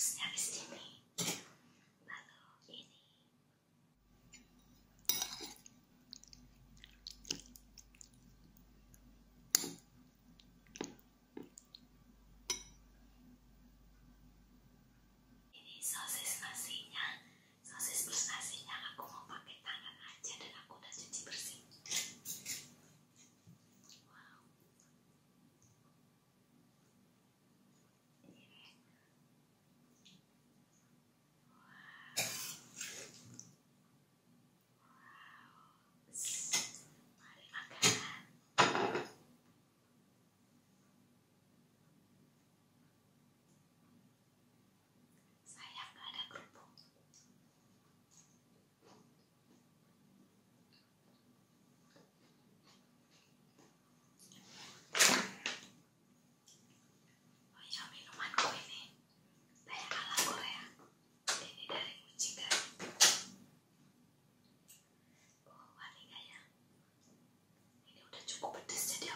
snap his tip to go with this city